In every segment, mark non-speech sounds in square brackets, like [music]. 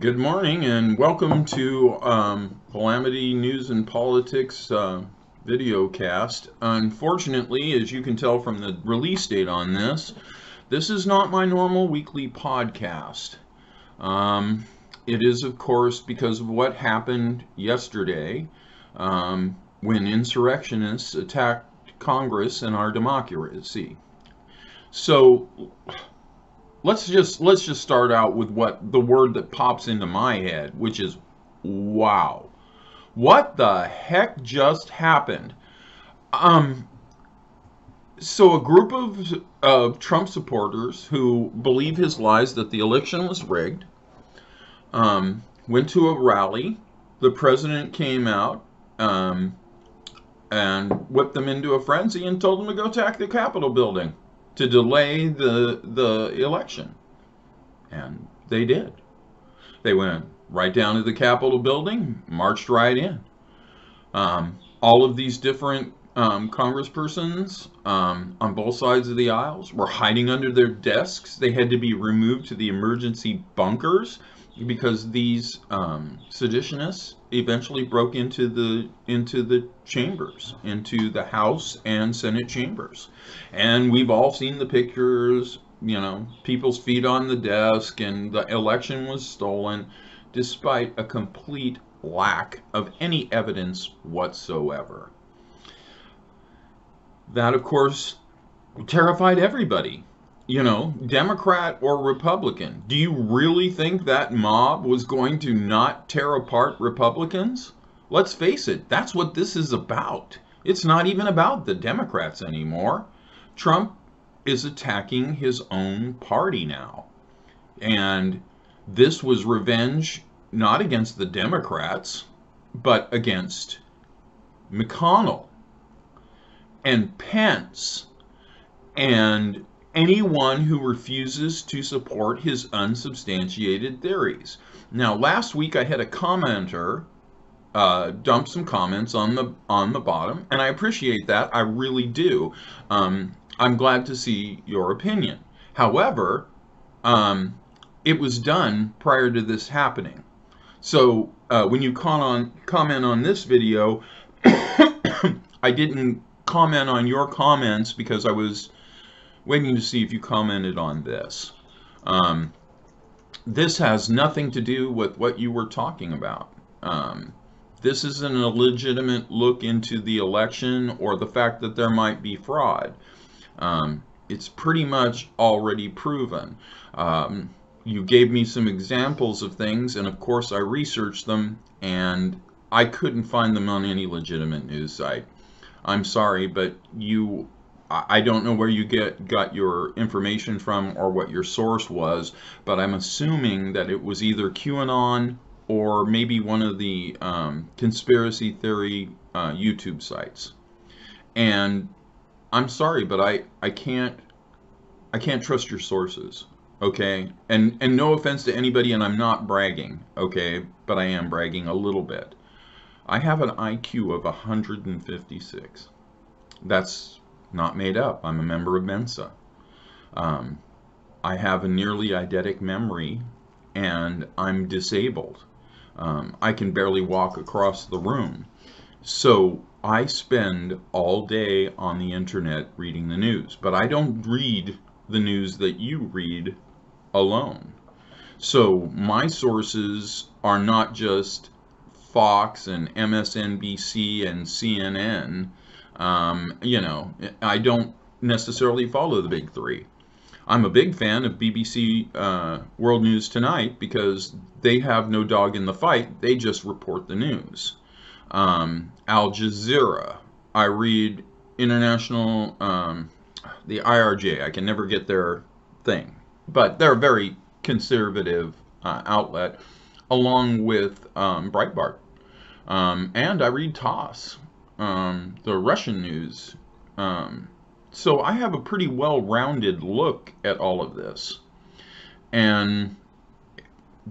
Good morning and welcome to um, Calamity News and Politics uh, video cast. Unfortunately, as you can tell from the release date on this, this is not my normal weekly podcast. Um, it is, of course, because of what happened yesterday um, when insurrectionists attacked Congress and our democracy. So let's just let's just start out with what the word that pops into my head, which is wow. What the heck just happened? Um so a group of uh, Trump supporters who believe his lies that the election was rigged um, went to a rally. The president came out um, and whipped them into a frenzy and told them to go attack the Capitol building to delay the the election. And they did. They went right down to the Capitol building, marched right in. Um, all of these different um, congresspersons um, on both sides of the aisles were hiding under their desks. They had to be removed to the emergency bunkers because these um, seditionists eventually broke into the into the chambers, into the House and Senate chambers, and we've all seen the pictures. You know, people's feet on the desk, and the election was stolen, despite a complete lack of any evidence whatsoever. That, of course, terrified everybody you know, Democrat or Republican. Do you really think that mob was going to not tear apart Republicans? Let's face it, that's what this is about. It's not even about the Democrats anymore. Trump is attacking his own party now. And this was revenge not against the Democrats, but against McConnell and Pence and anyone who refuses to support his unsubstantiated theories. Now, last week I had a commenter uh, dump some comments on the on the bottom, and I appreciate that. I really do. Um, I'm glad to see your opinion. However, um, it was done prior to this happening. So uh, when you con on, comment on this video, [coughs] I didn't comment on your comments because I was waiting to see if you commented on this. Um, this has nothing to do with what you were talking about. Um, this isn't a legitimate look into the election or the fact that there might be fraud. Um, it's pretty much already proven. Um, you gave me some examples of things, and of course I researched them, and I couldn't find them on any legitimate news site. I'm sorry, but you I don't know where you get got your information from or what your source was, but I'm assuming that it was either QAnon or maybe one of the um, conspiracy theory uh, YouTube sites. And I'm sorry, but I, I can't I can't trust your sources. Okay, and and no offense to anybody, and I'm not bragging. Okay, but I am bragging a little bit. I have an IQ of 156. That's not made up. I'm a member of Mensa. Um, I have a nearly eidetic memory and I'm disabled. Um, I can barely walk across the room. So I spend all day on the internet reading the news, but I don't read the news that you read alone. So my sources are not just Fox and MSNBC and CNN um, you know, I don't necessarily follow the big three. I'm a big fan of BBC uh, World News Tonight because they have no dog in the fight. They just report the news. Um, Al Jazeera. I read international, um, the IRJ. I can never get their thing, but they're a very conservative uh, outlet, along with um, Breitbart. Um, and I read TASS um, the Russian news. Um, so I have a pretty well-rounded look at all of this. And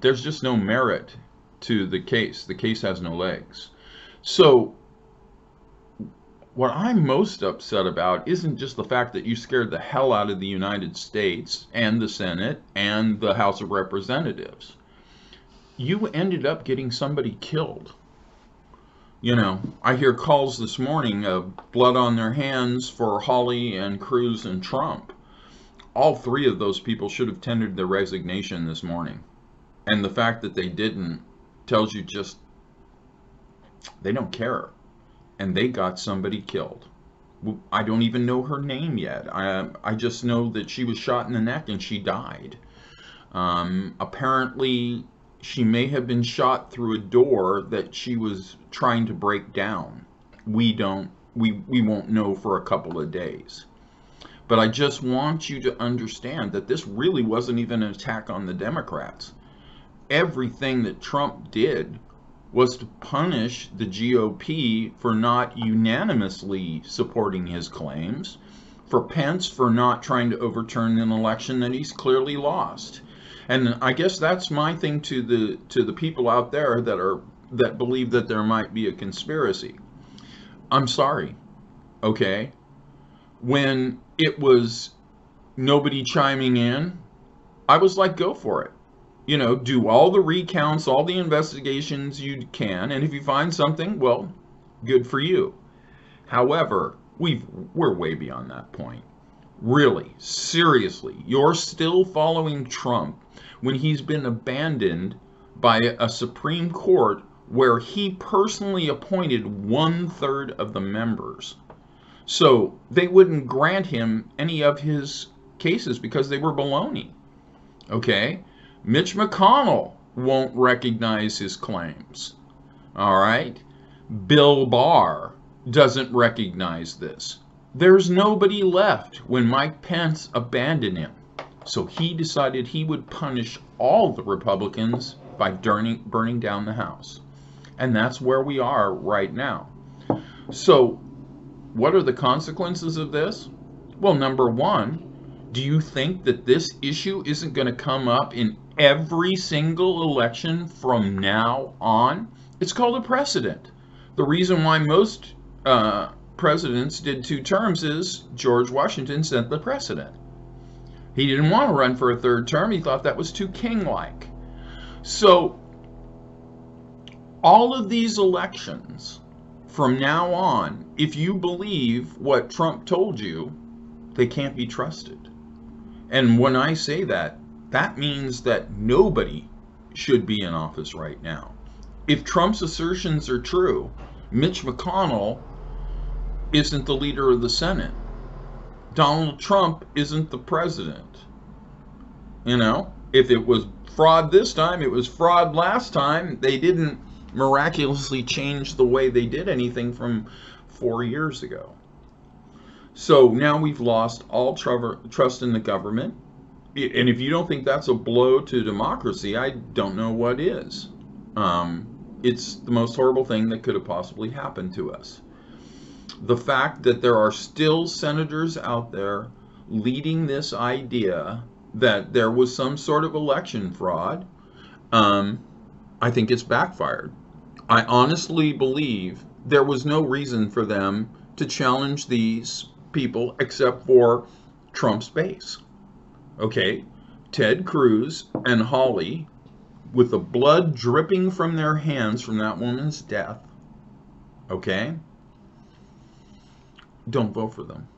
there's just no merit to the case. The case has no legs. So what I'm most upset about isn't just the fact that you scared the hell out of the United States and the Senate and the House of Representatives you ended up getting somebody killed. You know, I hear calls this morning of blood on their hands for Hawley and Cruz and Trump. All three of those people should have tendered their resignation this morning. And the fact that they didn't tells you just they don't care. And they got somebody killed. I don't even know her name yet. I, I just know that she was shot in the neck and she died. Um, apparently, she may have been shot through a door that she was trying to break down. We don't, we, we won't know for a couple of days. But I just want you to understand that this really wasn't even an attack on the Democrats. Everything that Trump did was to punish the GOP for not unanimously supporting his claims, for Pence for not trying to overturn an election that he's clearly lost. And I guess that's my thing to the to the people out there that are that believe that there might be a conspiracy. I'm sorry. Okay? When it was nobody chiming in, I was like go for it you know, do all the recounts, all the investigations you can, and if you find something, well, good for you. However, we've we're way beyond that point. Really, seriously, you're still following Trump when he's been abandoned by a Supreme Court where he personally appointed one third of the members. So they wouldn't grant him any of his cases because they were baloney. Okay? Mitch McConnell won't recognize his claims. All right? Bill Barr doesn't recognize this. There's nobody left when Mike Pence abandoned him. So he decided he would punish all the Republicans by burning, burning down the House. And that's where we are right now. So, what are the consequences of this? Well, number one, do you think that this issue isn't going to come up in every single election from now on? It's called a precedent. The reason why most uh, presidents did two terms is George Washington set the precedent. He didn't want to run for a third term. He thought that was too king-like. So all of these elections from now on, if you believe what Trump told you, they can't be trusted. And when I say that, that means that nobody should be in office right now. If Trump's assertions are true, Mitch McConnell isn't the leader of the Senate. Donald Trump isn't the president. You know, if it was fraud this time, it was fraud last time. They didn't miraculously change the way they did anything from four years ago. So now we've lost all trust in the government. And if you don't think that's a blow to democracy, I don't know what is. Um, it's the most horrible thing that could have possibly happened to us. The fact that there are still senators out there leading this idea that there was some sort of election fraud, um, I think it's backfired. I honestly believe there was no reason for them to challenge these people except for Trump's base. Okay, Ted Cruz and Hawley, with the blood dripping from their hands from that woman's death, okay, don't vote for them.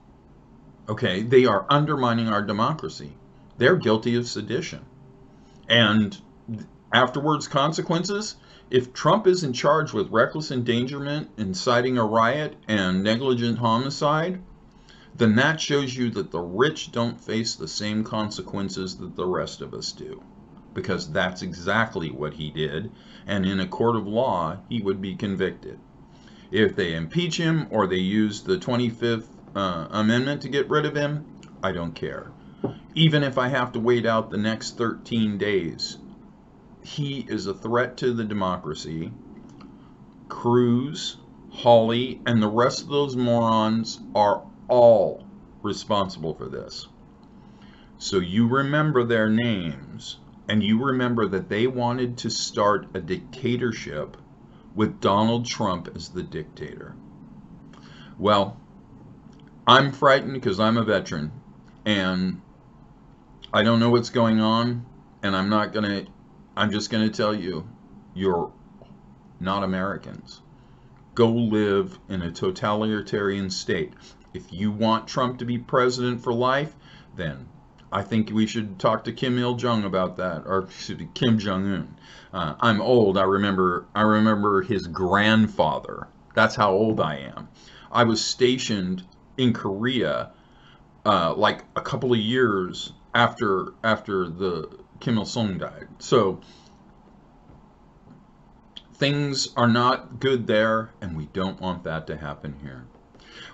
Okay, they are undermining our democracy. They're guilty of sedition. And afterwards, consequences if Trump is in charge with reckless endangerment, inciting a riot, and negligent homicide, then that shows you that the rich don't face the same consequences that the rest of us do. Because that's exactly what he did, and in a court of law, he would be convicted. If they impeach him or they use the 25th uh, Amendment to get rid of him, I don't care. Even if I have to wait out the next 13 days, he is a threat to the democracy. Cruz, Hawley, and the rest of those morons are all responsible for this. So you remember their names and you remember that they wanted to start a dictatorship with Donald Trump as the dictator. Well, I'm frightened because I'm a veteran and I don't know what's going on and I'm not going to I'm just going to tell you you're not Americans. Go live in a totalitarian state. If you want Trump to be president for life, then I think we should talk to Kim Il Jong about that, or Kim Jong Un. Uh, I'm old. I remember. I remember his grandfather. That's how old I am. I was stationed in Korea, uh, like a couple of years after after the Kim Il Sung died. So things are not good there, and we don't want that to happen here.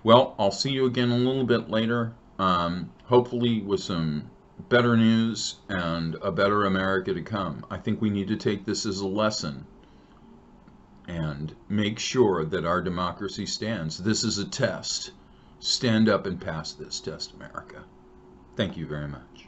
Well, I'll see you again a little bit later, um, hopefully with some better news and a better America to come. I think we need to take this as a lesson and make sure that our democracy stands. This is a test. Stand up and pass this test, America. Thank you very much.